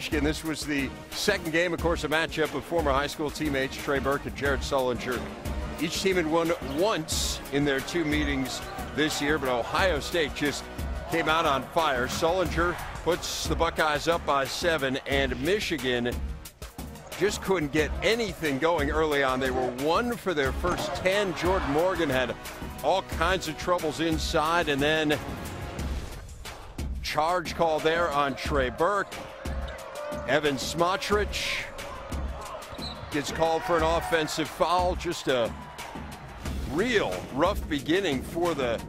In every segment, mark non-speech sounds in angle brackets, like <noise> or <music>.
Michigan. This was the second game, of course, a matchup of former high school teammates Trey Burke and Jared Sullinger. Each team had won once in their two meetings this year, but Ohio State just came out on fire. Sullinger puts the Buckeyes up by seven, and Michigan just couldn't get anything going early on. They were one for their first 10. Jordan Morgan had all kinds of troubles inside, and then charge call there on Trey Burke. Evan Smotrycz gets called for an offensive foul. Just a real rough beginning for the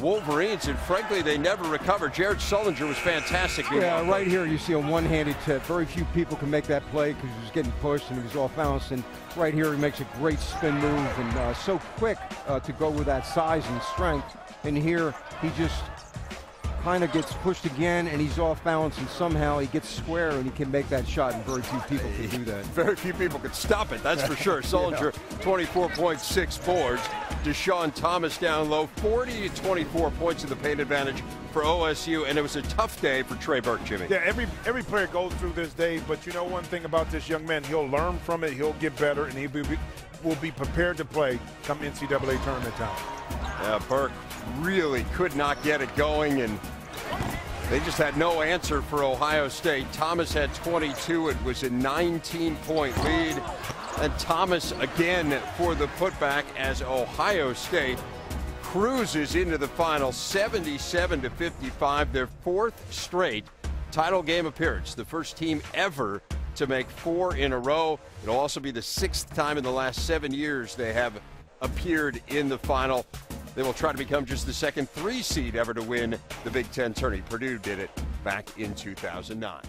Wolverines, and frankly, they never recovered. Jared Sullinger was fantastic. Yeah, right here you see a one-handed tip. Very few people can make that play because he was getting pushed and he was off balance. And right here he makes a great spin move and uh, so quick uh, to go with that size and strength. And here he just kind of gets pushed again and he's off balance and somehow he gets square and he can make that shot and very few people can do that. <laughs> Very few people can stop it, that's for sure. Sullinger, <laughs> yeah. 24.6 boards. Deshaun Thomas down low, 40 to 24 points in the paint advantage for OSU, and it was a tough day for Trey Burke, Jimmy. Yeah, every every player goes through this day, but you know one thing about this young man, he'll learn from it, he'll get better, and he will be, will be prepared to play come NCAA tournament time. Yeah, Burke really could not get it going, and they just had no answer for Ohio State. Thomas had 22. It was a 19-point lead. And Thomas again for the putback as Ohio State cruises into the final 77 to 55, their fourth straight title game appearance. The first team ever to make four in a row. It'll also be the sixth time in the last seven years they have appeared in the final. They will try to become just the second three seed ever to win the Big Ten tourney. Purdue did it back in 2009.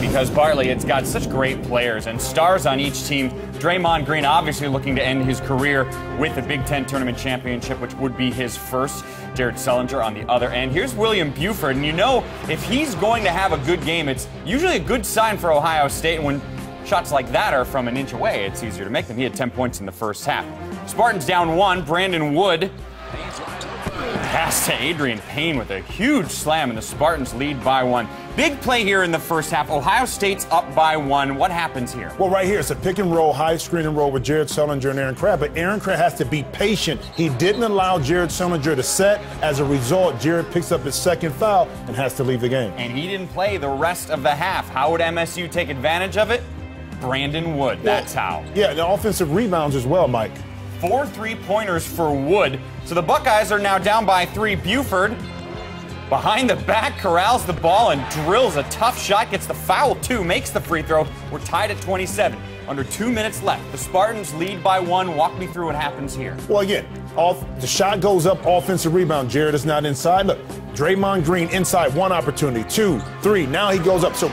Because Bartley, it's got such great players and stars on each team. Draymond Green obviously looking to end his career with the Big Ten Tournament Championship, which would be his first. Jared Sullinger on the other end. Here's William Buford, and you know if he's going to have a good game, it's usually a good sign for Ohio State. And when shots like that are from an inch away, it's easier to make them. He had 10 points in the first half. Spartans down one. Brandon Wood pass to Adreian Payne with a huge slam, and the Spartans lead by one. Big play here in the first half. Ohio State's up by one. What happens here? Well, right here, it's a pick and roll, high screen and roll with Jared Sullinger and Aaron Craft. But Aaron Craft has to be patient. He didn't allow Jared Sullinger to set. As a result, Jared picks up his second foul and has to leave the game. And he didn't play the rest of the half. How would MSU take advantage of it? Brandon Wood. That's how. Yeah, the offensive rebounds as well, Mike. Four three pointers for Wood. So the Buckeyes are now down by three. Buford behind the back corrals the ball and drills a tough shot, gets the foul too, makes the free throw. We're tied at 27. Under two minutes left. The Spartans lead by one. Walk me through what happens here. Well, again, off, the shot goes up, offensive rebound. Jared is not inside. Look, Draymond Green inside, one opportunity, two, three. Now he goes up. So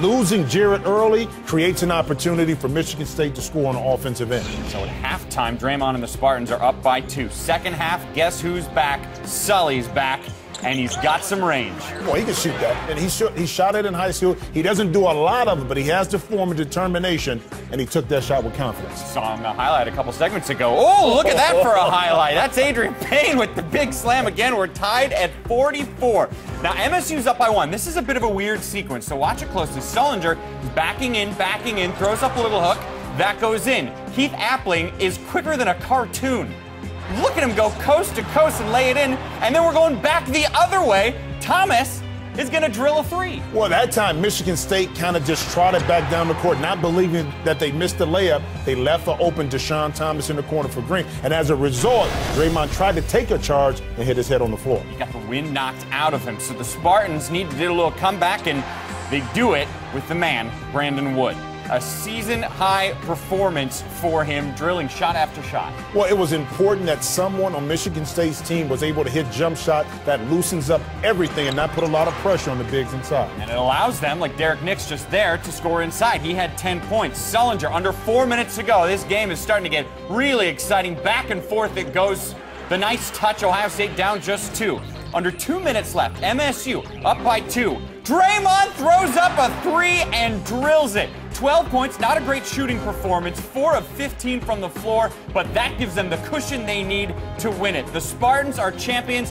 losing Jared early creates an opportunity for Michigan State to score on the offensive end. So at halftime, Draymond and the Spartans are up by two. Second half, guess who's back? Sully's back and he's got some range. Well, he can shoot that, and he shot, he shot it in high school. He doesn't do a lot of it, but he has the form and determination, and he took that shot with confidence. Saw him highlight a couple segments ago. Oh, look at that for a highlight. That's Adreian Payne with the big slam again. We're tied at 44. Now MSU's up by one. This is a bit of a weird sequence, so watch it closely. Sullinger is backing in, backing in, throws up a little hook. That goes in. Keith Appling is quicker than a cartoon. Look at him go coast to coast and lay it in. And then we're going back the other way. Thomas is going to drill a three. Well, that time, Michigan State kind of just trotted back down the court, not believing that they missed the layup. They left the open Deshaun Thomas in the corner for Green. And as a result, Draymond tried to take a charge and hit his head on the floor. He got the wind knocked out of him. So the Spartans need to do a little comeback, and they do it with the man, Brandon Wood a season high performance for him, drilling shot after shot. Well, it was important that someone on Michigan State's team was able to hit jump shot that loosens up everything and not put a lot of pressure on the bigs inside. And it allows them, like Derrick Nix just there, to score inside. He had 10 points. Sullinger, under four minutes to go. This game is starting to get really exciting. Back and forth it goes. The nice touch, Ohio State down just two. Under two minutes left, MSU up by two. Draymond throws up a three and drills it. 12 points, not a great shooting performance, 4 of 15 from the floor, but that gives them the cushion they need to win it. The Spartans are champions.